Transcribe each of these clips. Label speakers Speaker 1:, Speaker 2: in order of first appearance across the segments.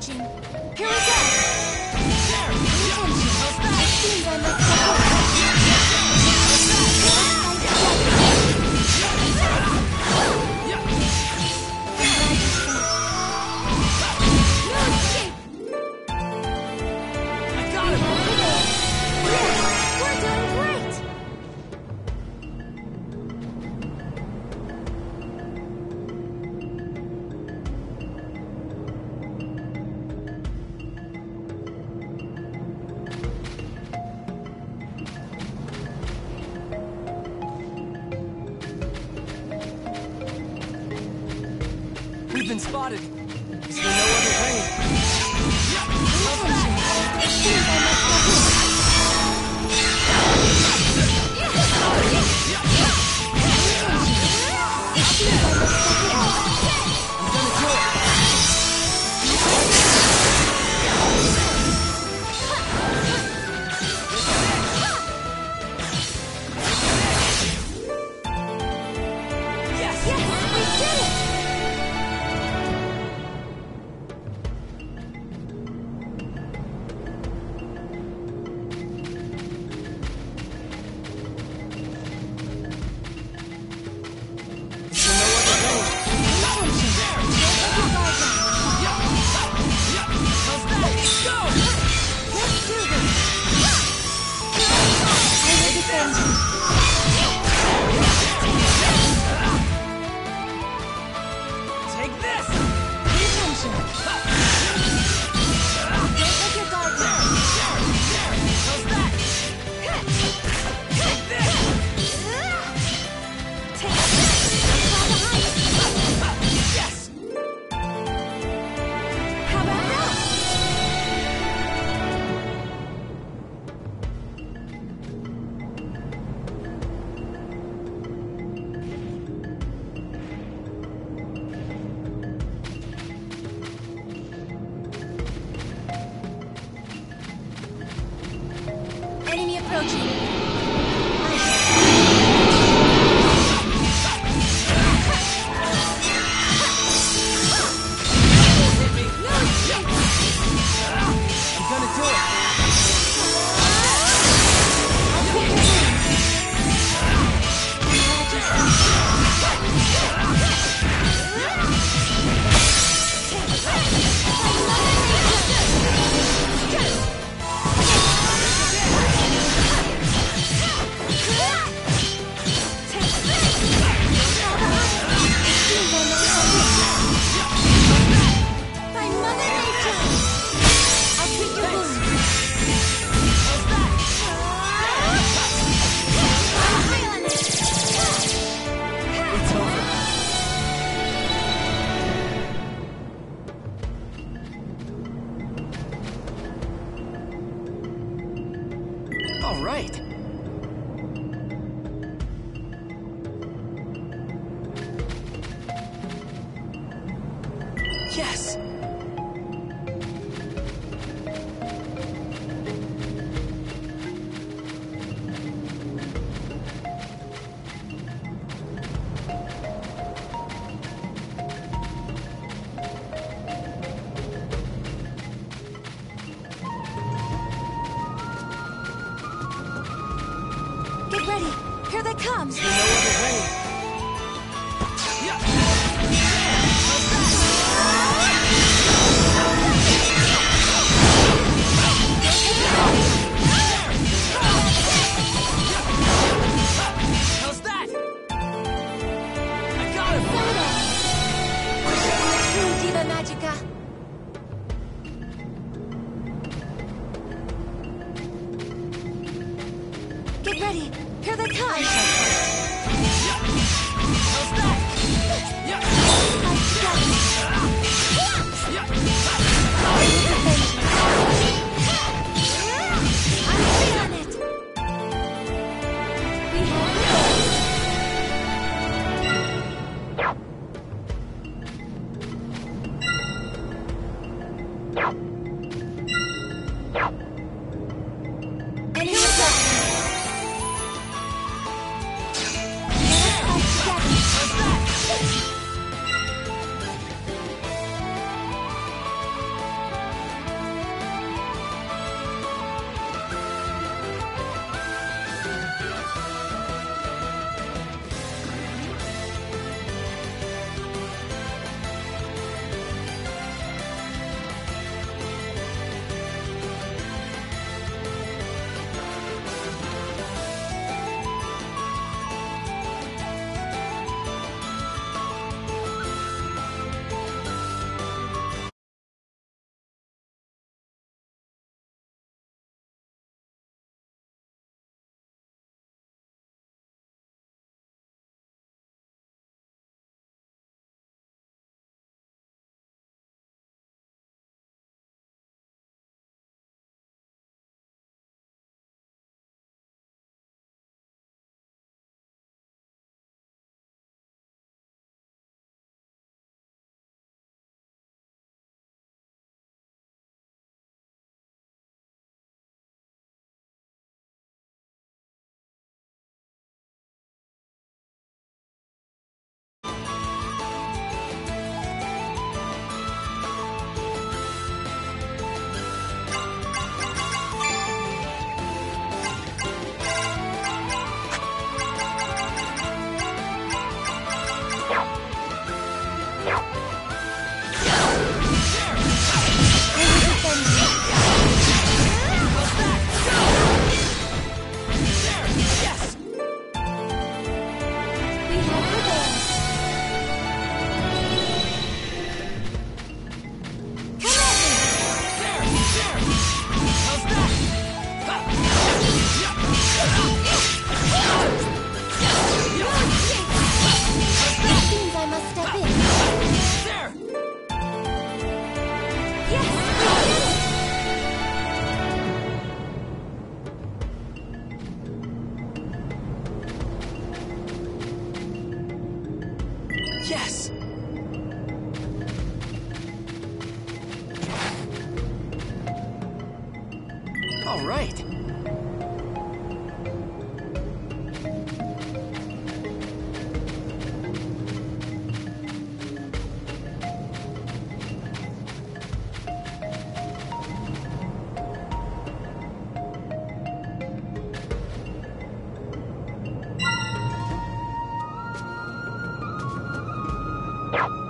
Speaker 1: Here we
Speaker 2: go.
Speaker 3: Bye.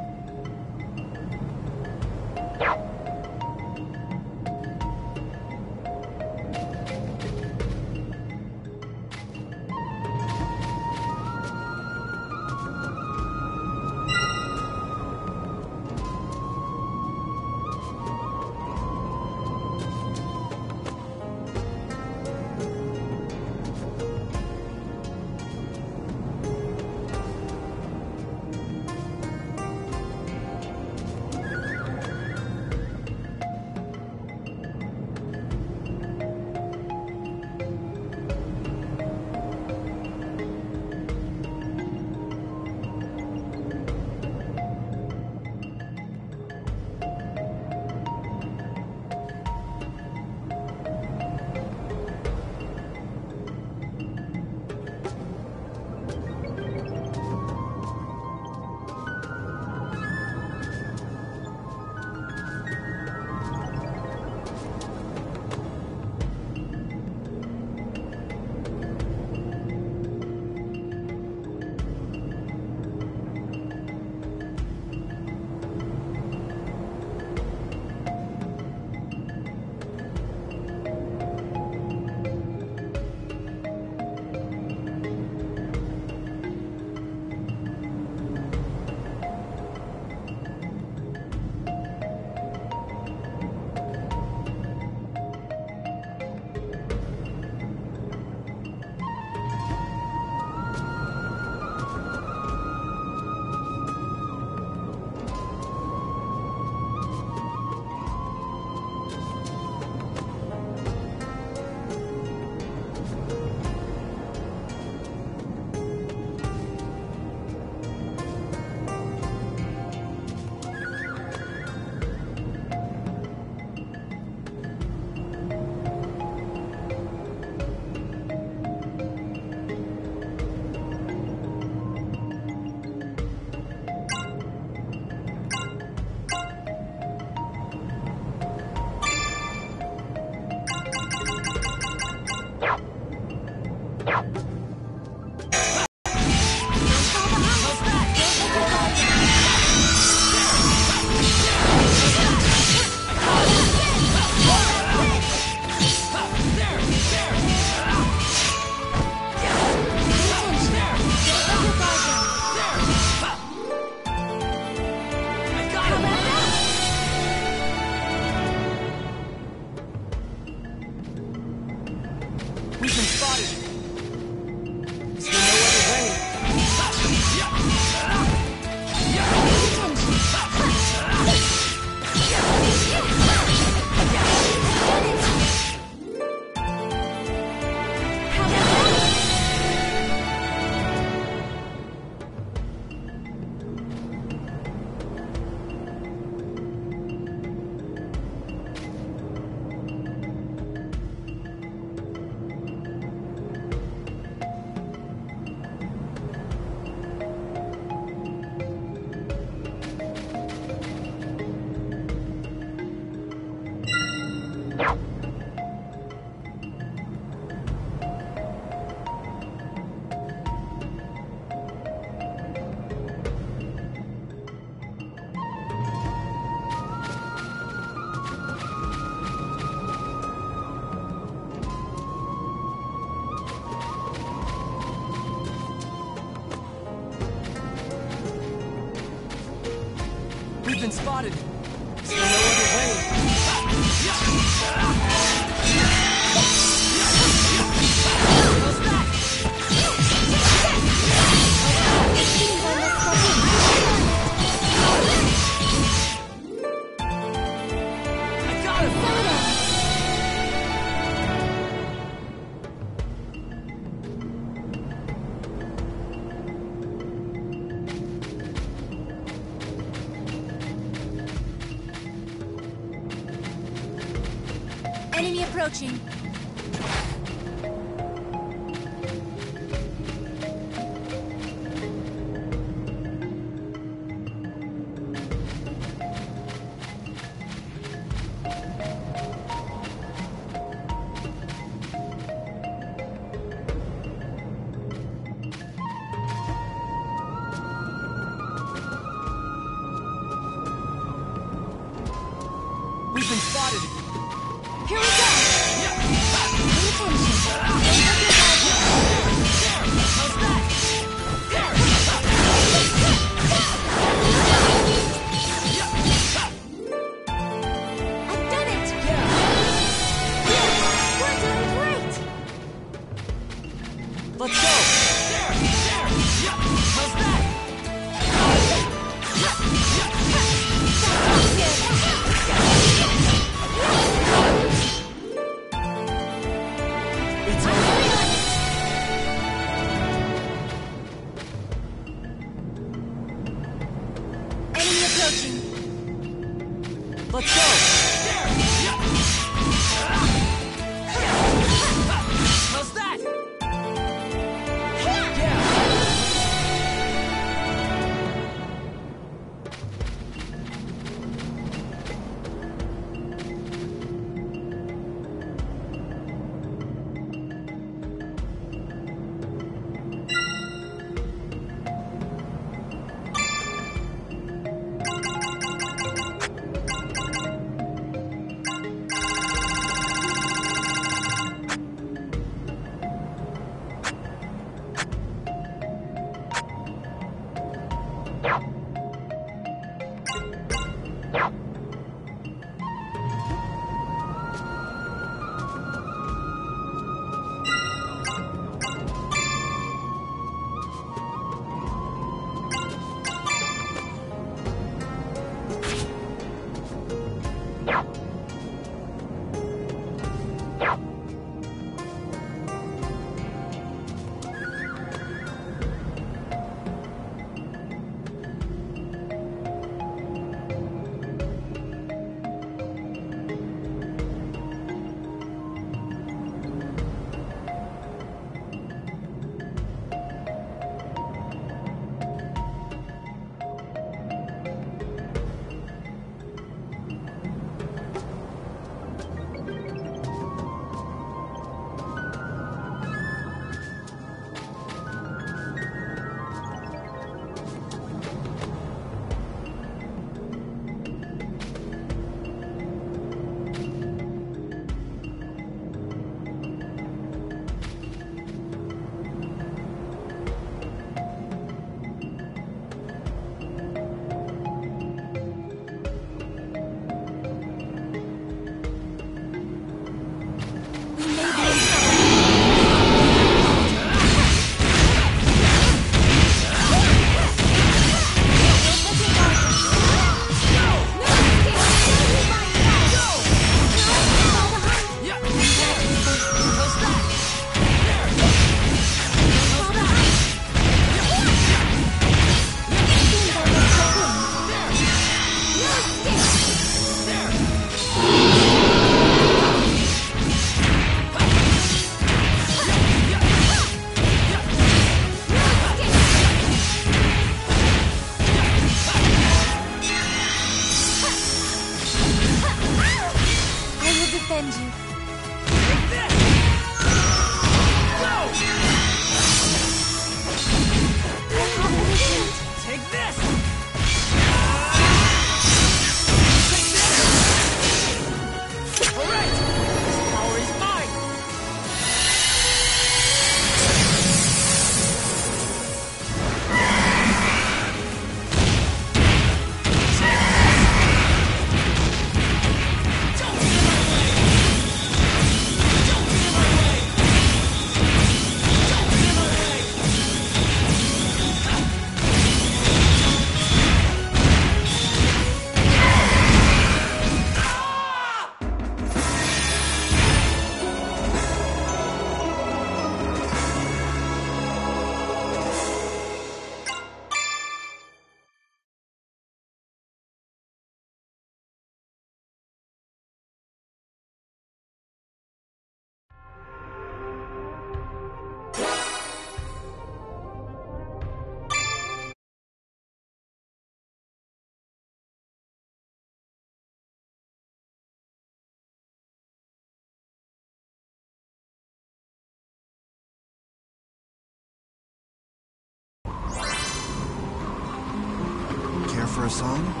Speaker 3: Song?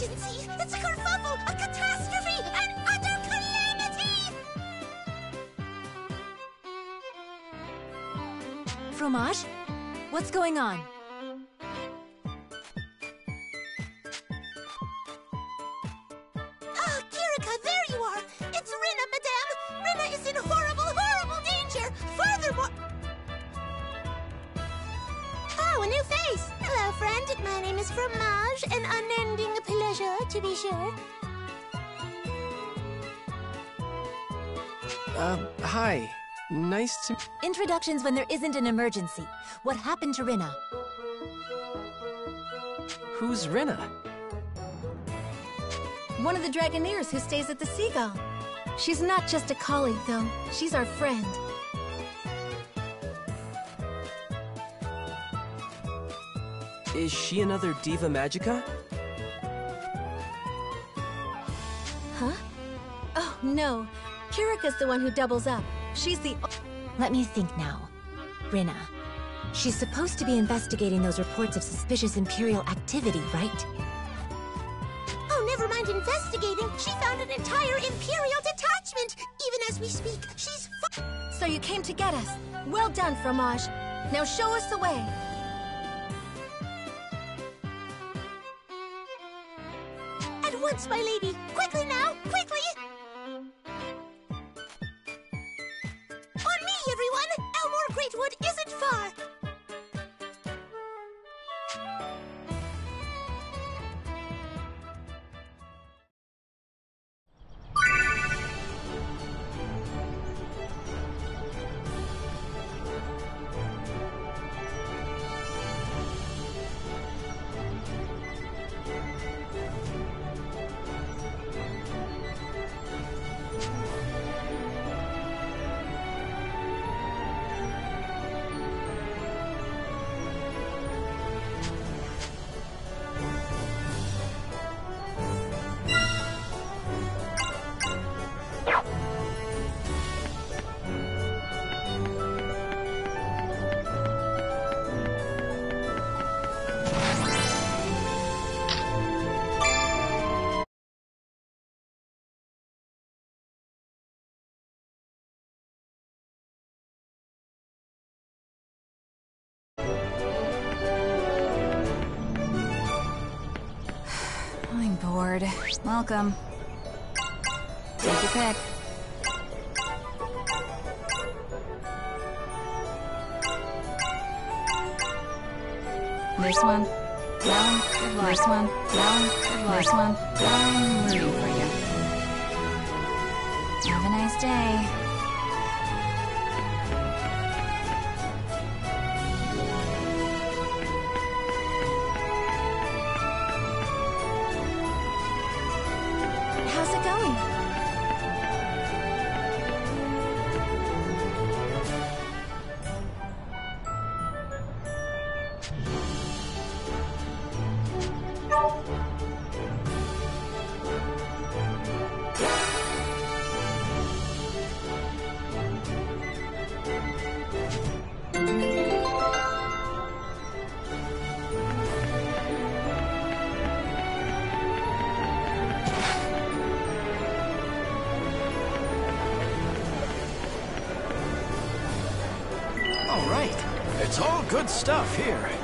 Speaker 1: Emergency! It's a kerfuffle! A catastrophe! An utter calamity!
Speaker 4: Fromage? What's going on? Introductions when there isn't an emergency. What happened to Rinna?
Speaker 2: Who's Rinna?
Speaker 3: One of the Dragoneers who stays at the Seagull. She's not just a colleague, though. She's our friend.
Speaker 2: Is she another Diva Magica?
Speaker 3: Huh? Oh, no. Kirika's the one who doubles up. She's the...
Speaker 4: Let me think now. Rinna. She's supposed to be investigating those reports of suspicious Imperial activity, right?
Speaker 1: Oh, never mind investigating. She found an entire Imperial detachment. Even as we speak, she's fu-
Speaker 3: So you came to get us. Well done, Fromage. Now show us the way.
Speaker 1: At once, my lady. Quickly now, quickly. Greatwood isn't far.
Speaker 5: Welcome. Take your pick. This one. No. This one. No. This one. I'm rooting for you. Have a nice day.
Speaker 6: Good stuff here.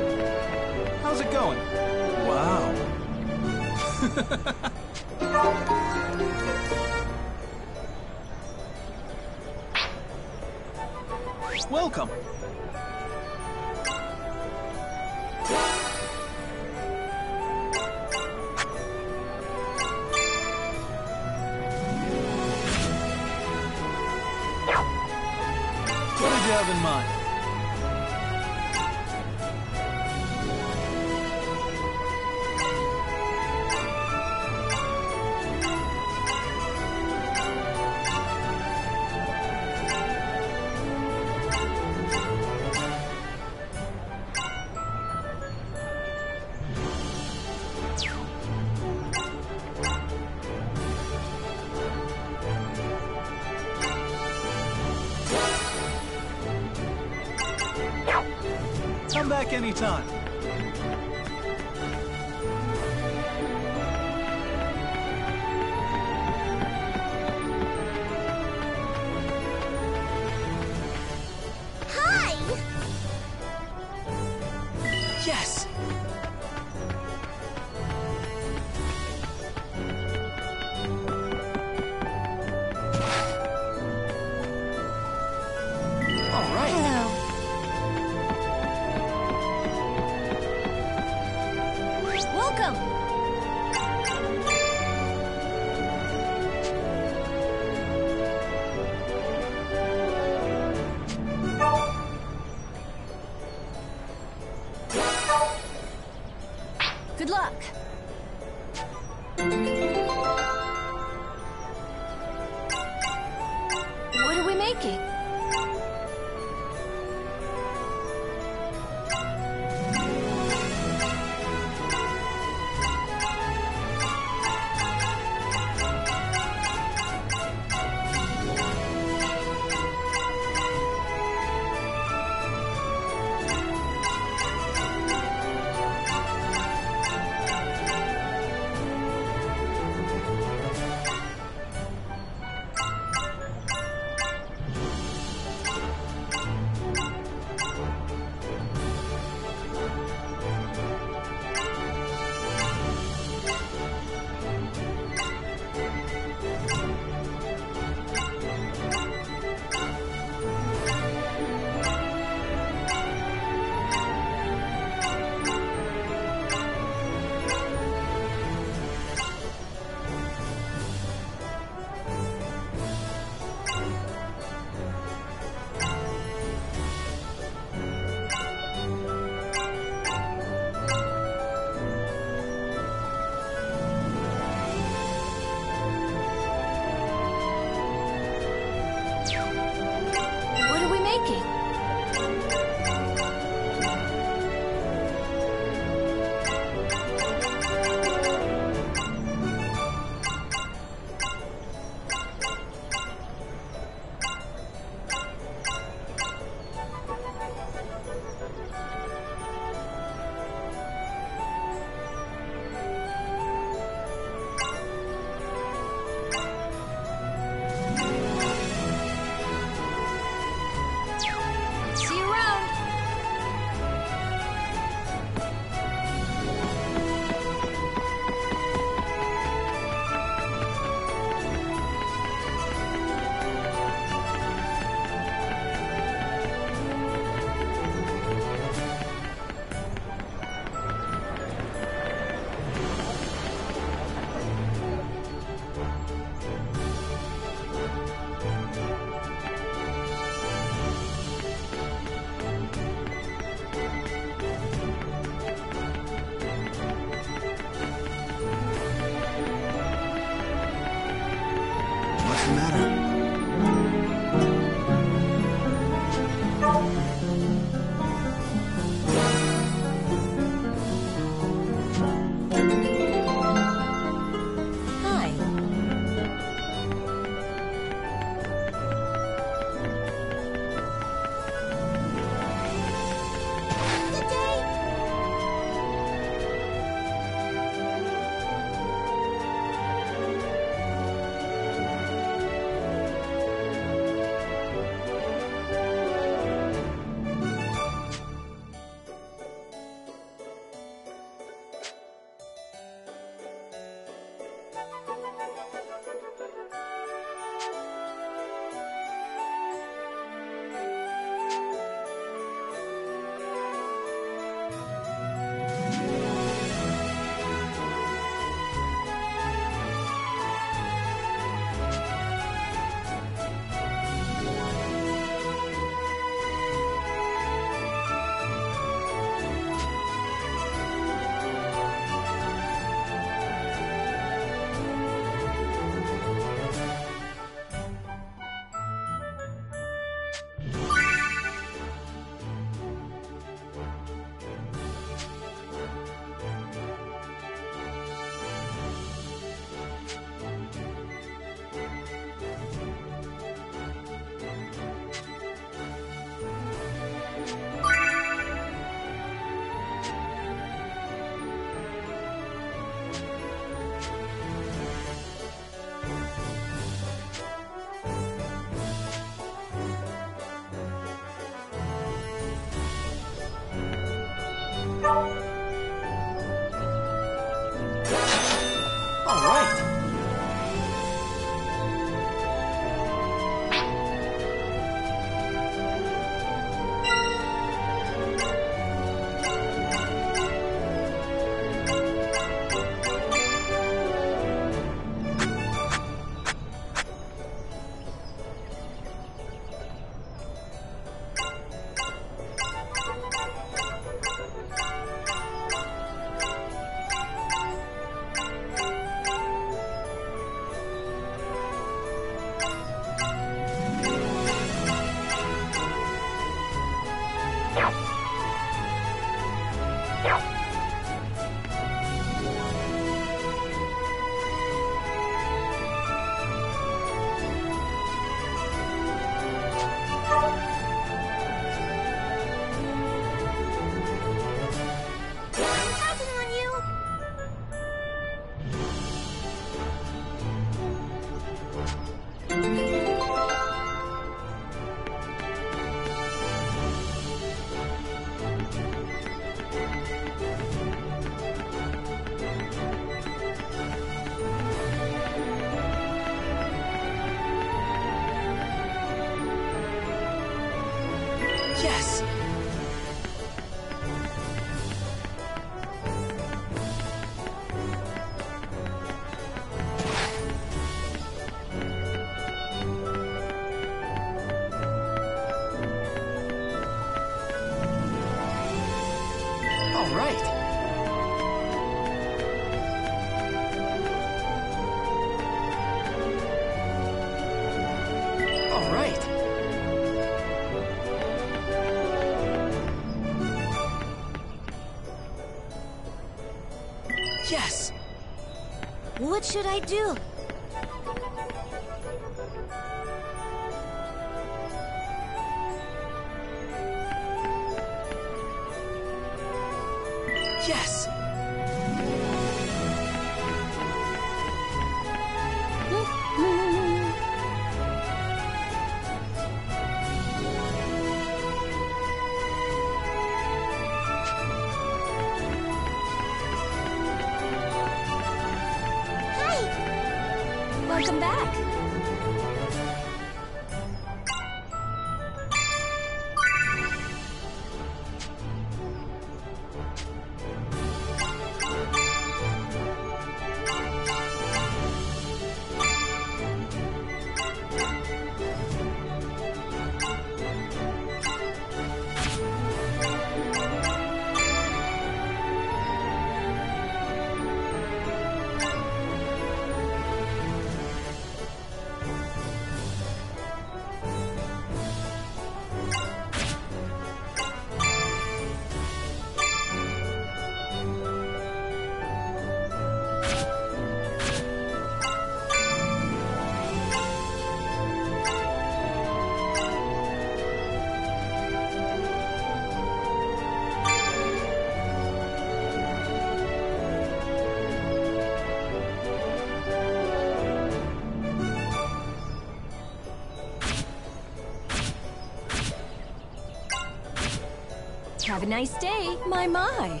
Speaker 6: Have
Speaker 3: a nice day. My, my.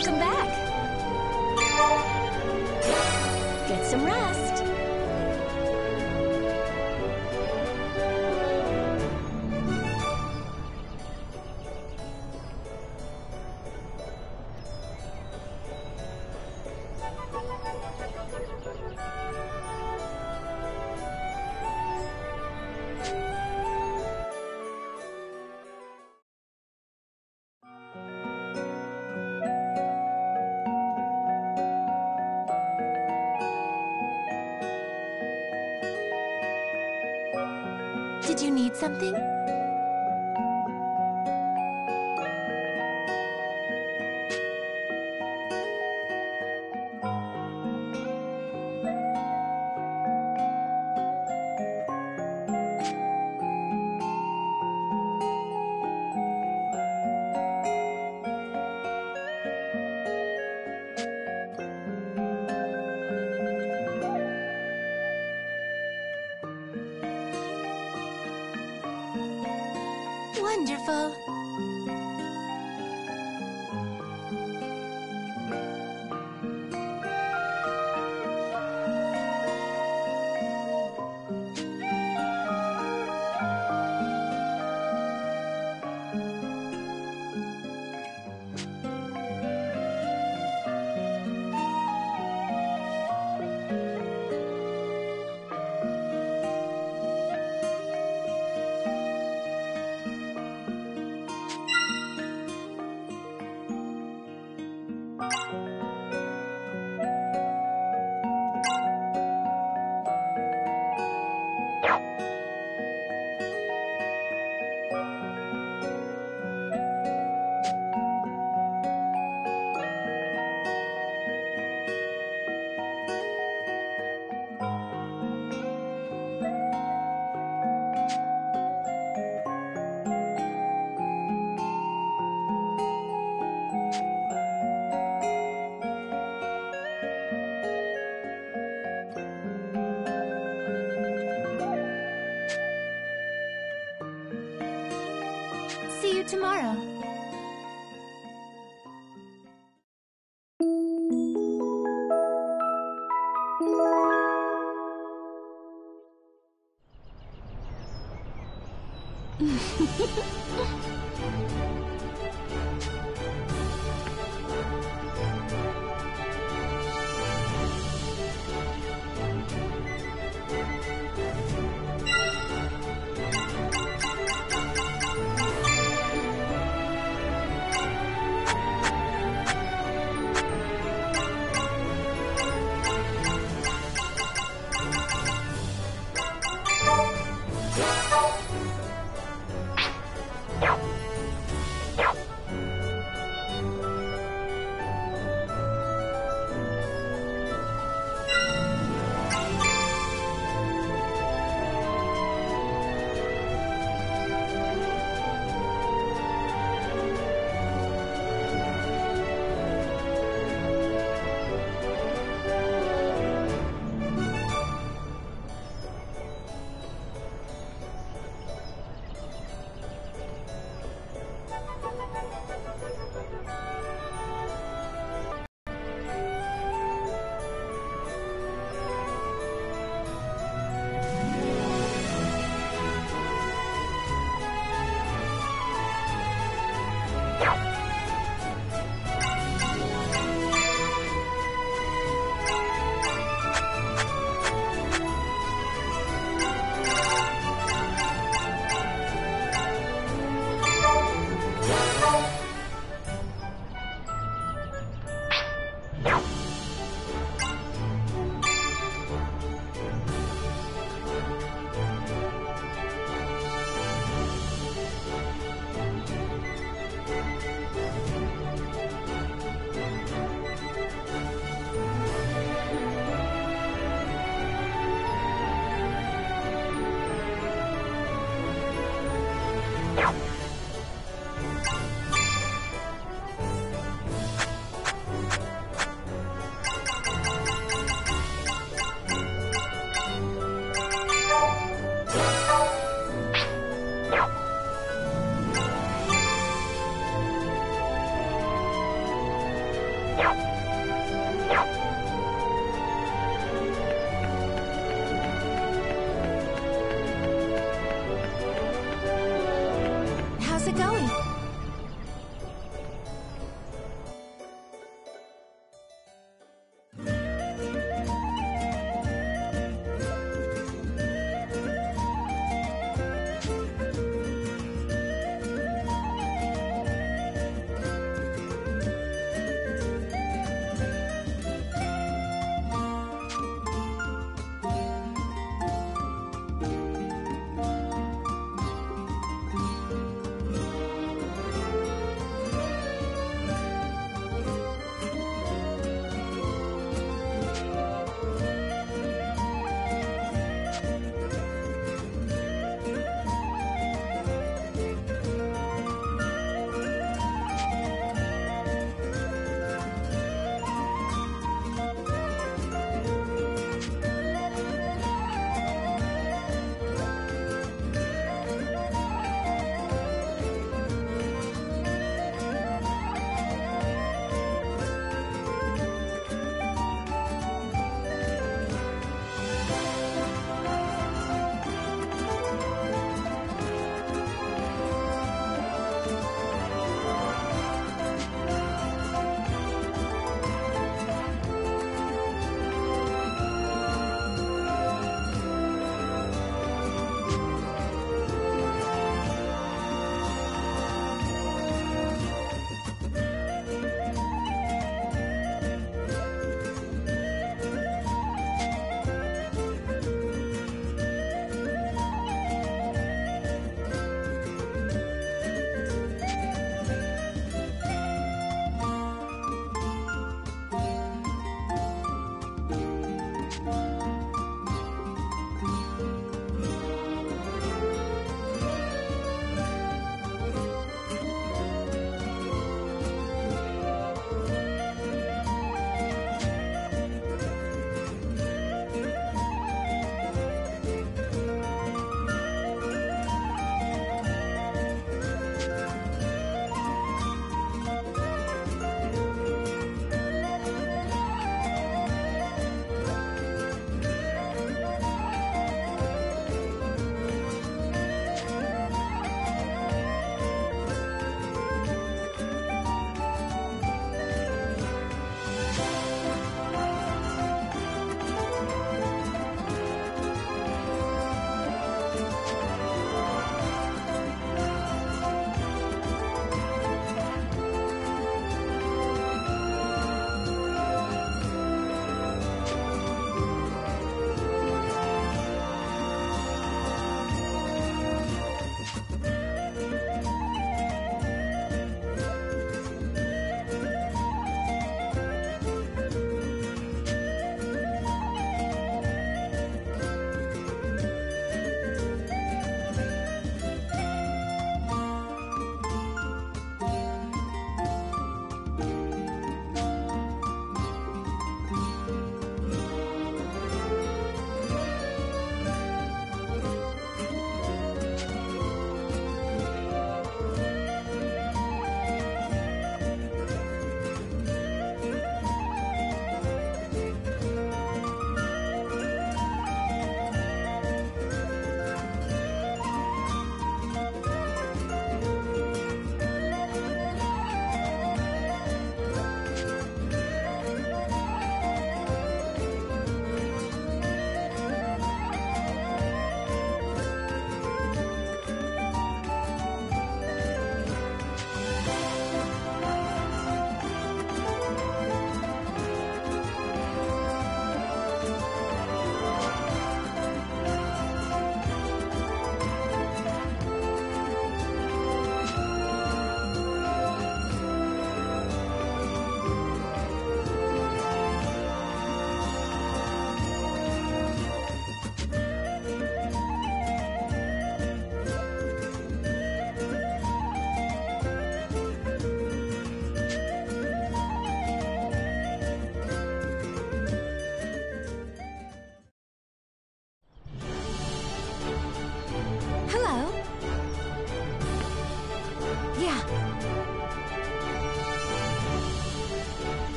Speaker 7: Welcome back.
Speaker 8: You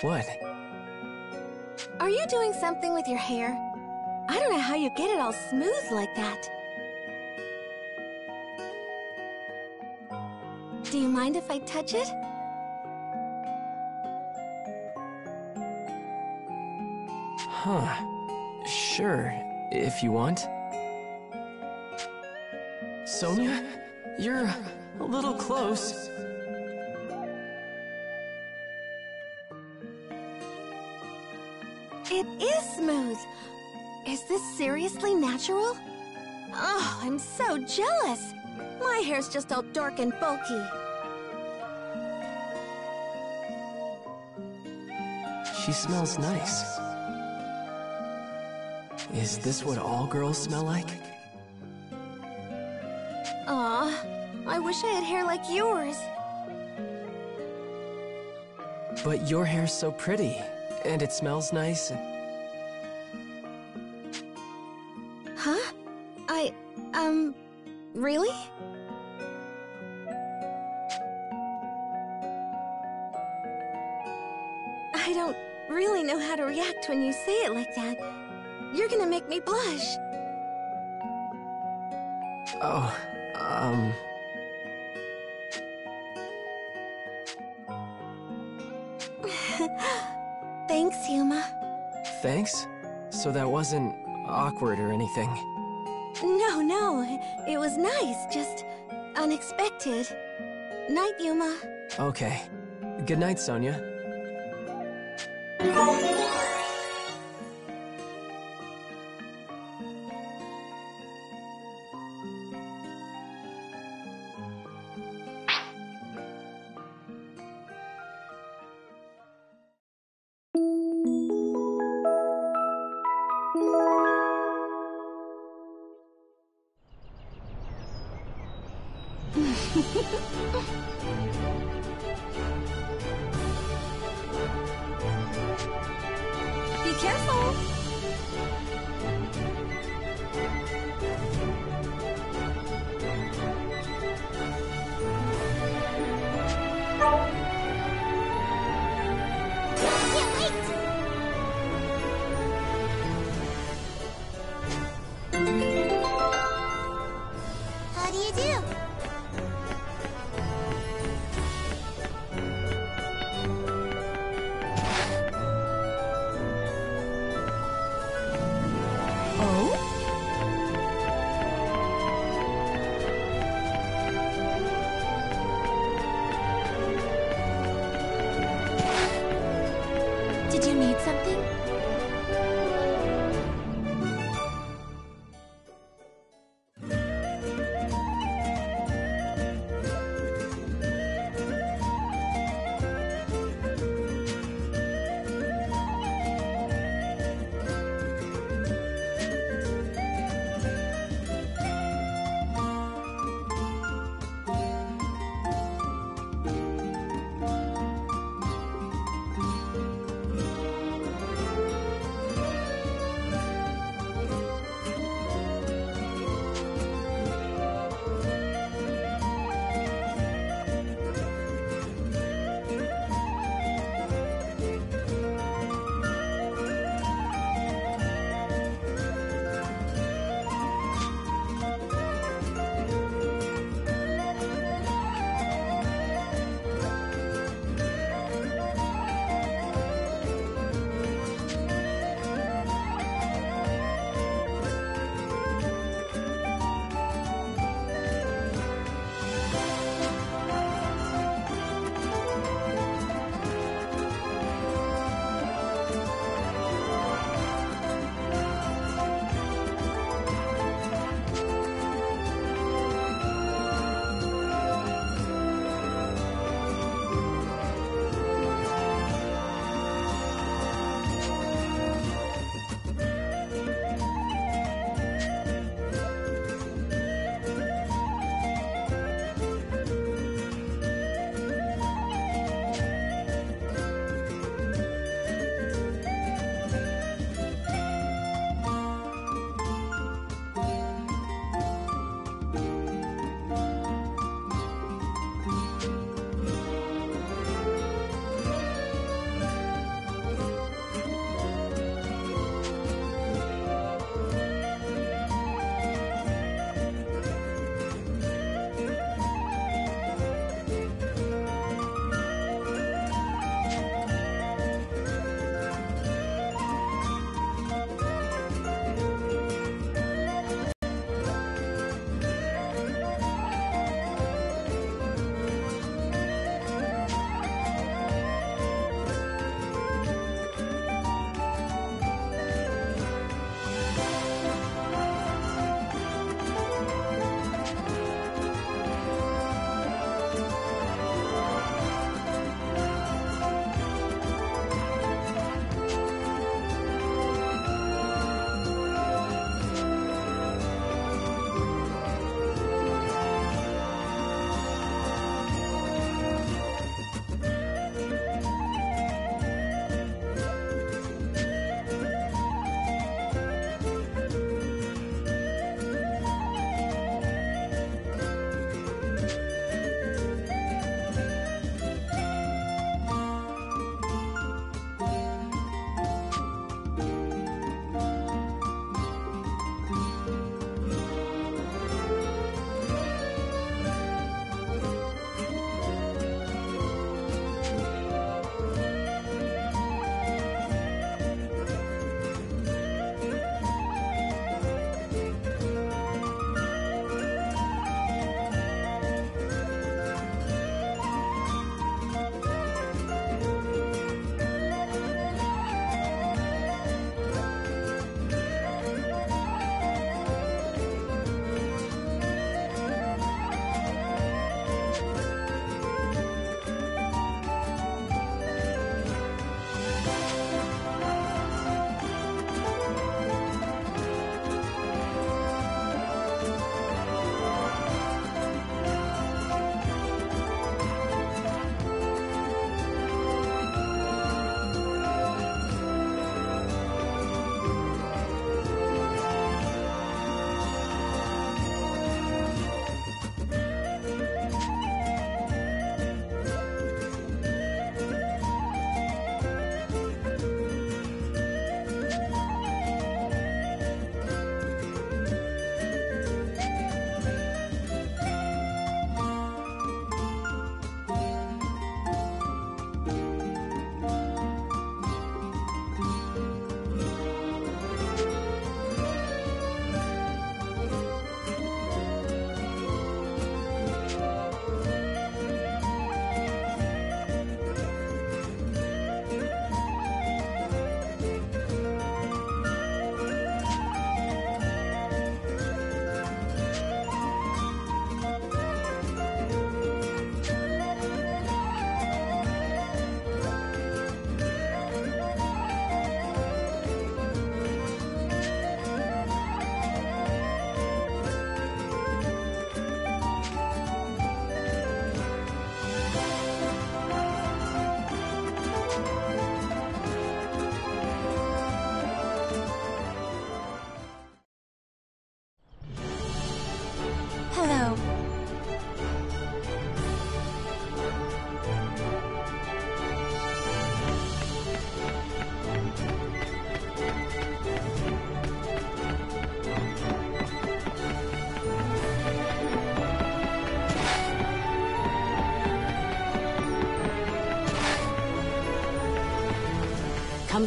Speaker 2: What?
Speaker 3: Are you doing something with your hair? I don't know how you get it all smooth like that. Do you mind if I touch it?
Speaker 2: Huh. Sure, if you want. Sonia? You're a little close.
Speaker 3: It is smooth. Is this seriously natural? Oh, I'm so jealous. My hair's just all dark and bulky.
Speaker 2: She smells nice. Is this what all girls smell like?
Speaker 3: Aw, I wish I had hair like yours.
Speaker 2: But your hair's so pretty, and it smells nice.
Speaker 3: Huh? I, um, really? I don't really know how to react when you say it like that. You're gonna make me blush.
Speaker 2: Oh, um.
Speaker 3: Thanks, Yuma.
Speaker 2: Thanks? So that wasn't awkward or anything.
Speaker 3: No, no, it was nice, just unexpected. Night, Yuma.
Speaker 2: Okay. Good night, Sonia.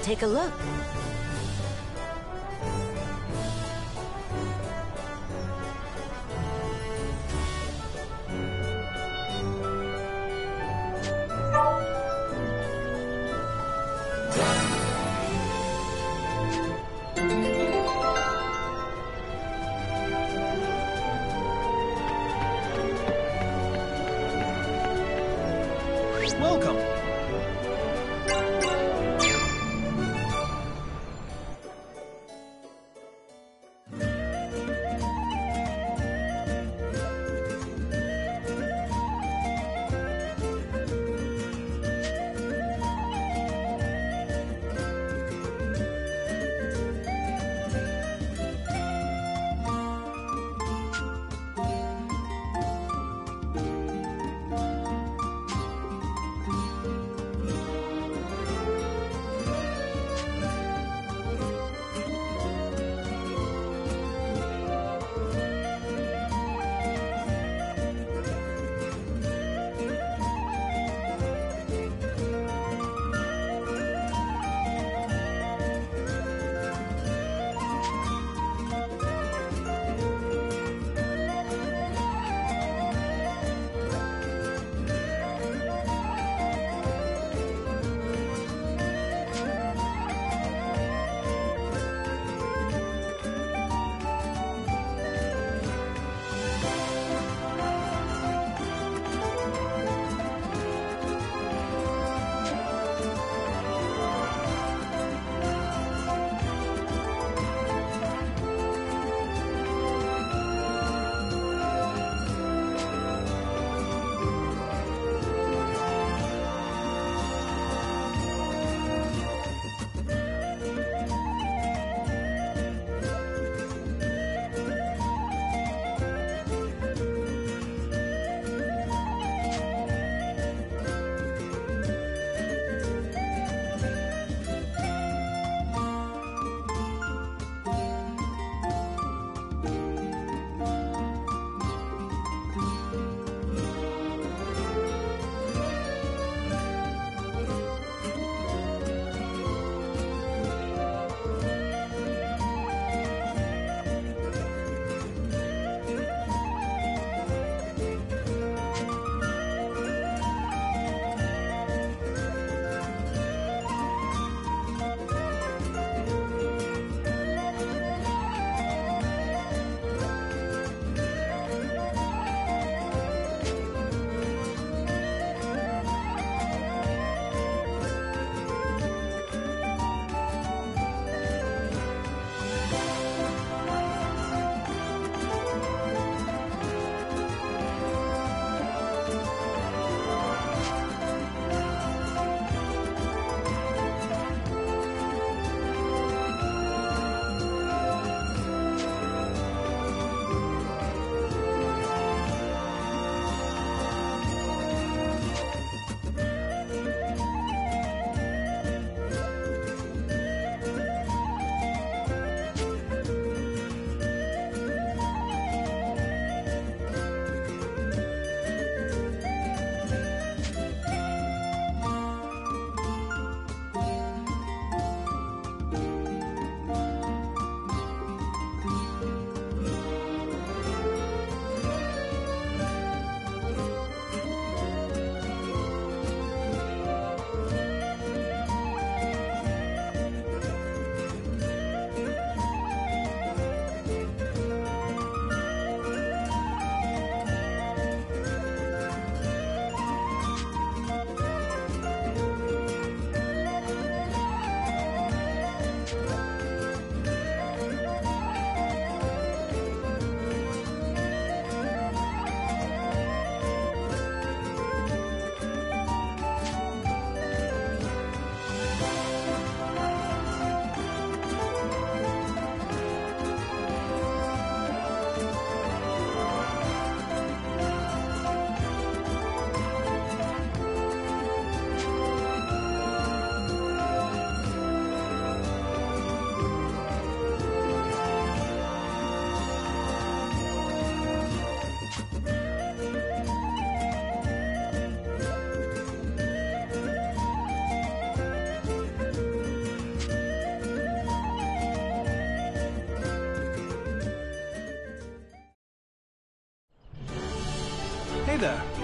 Speaker 4: Take a look.
Speaker 3: Hey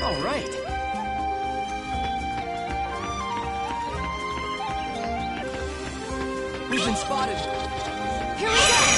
Speaker 3: All right.
Speaker 2: We've been spotted!
Speaker 9: Here we go.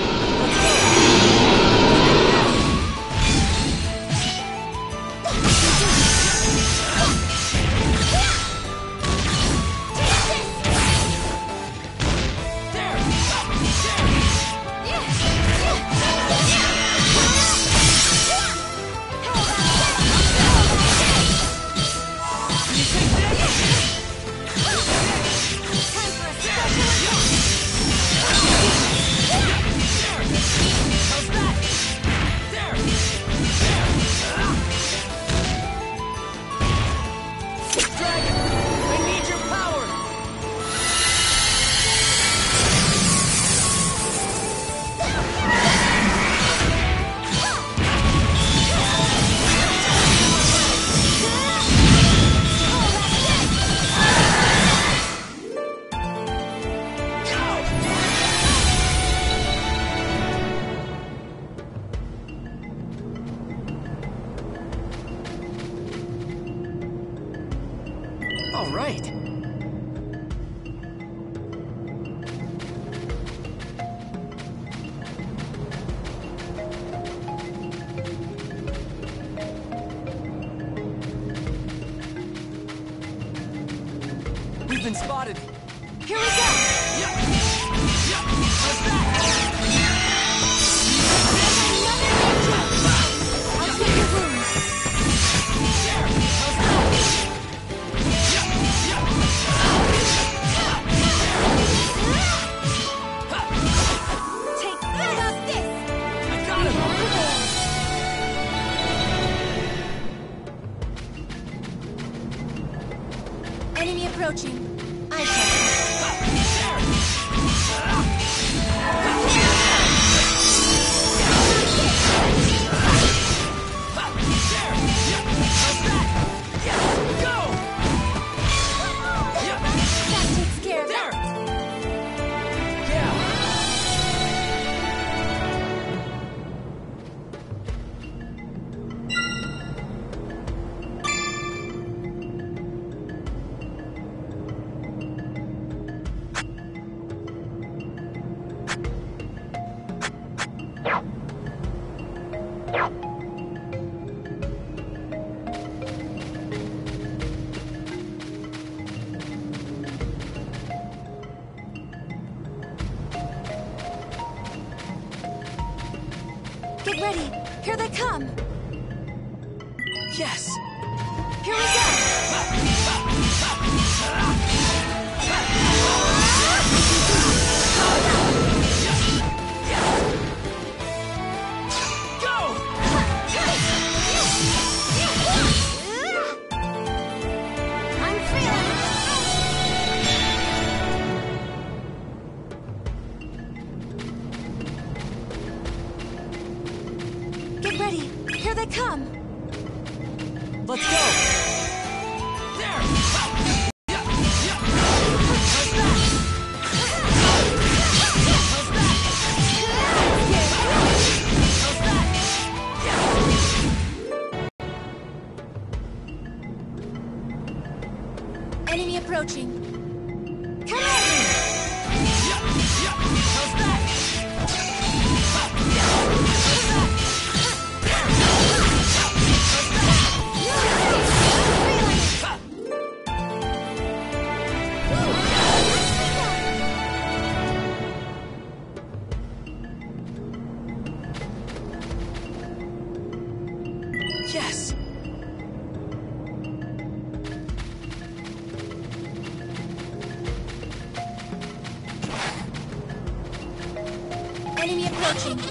Speaker 3: Enemy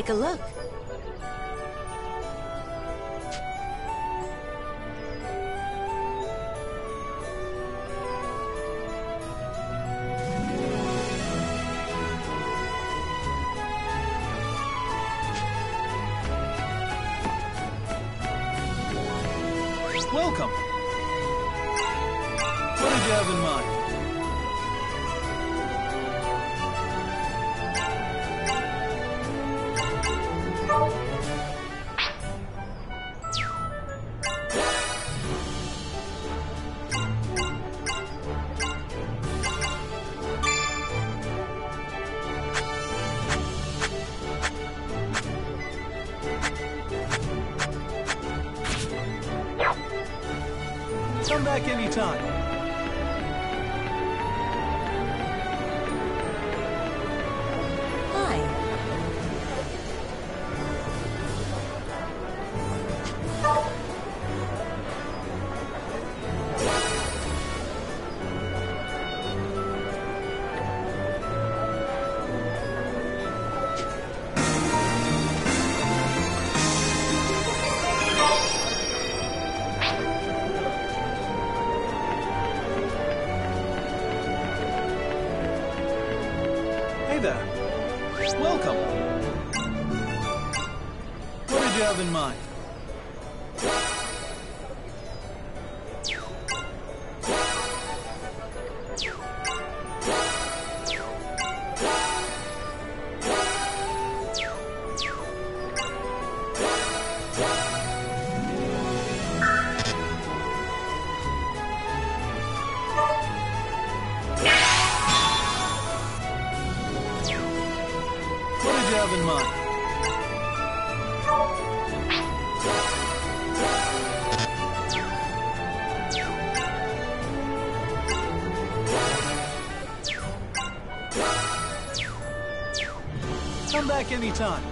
Speaker 5: Take a
Speaker 6: look.
Speaker 10: Anytime.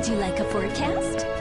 Speaker 3: Would you like a forecast?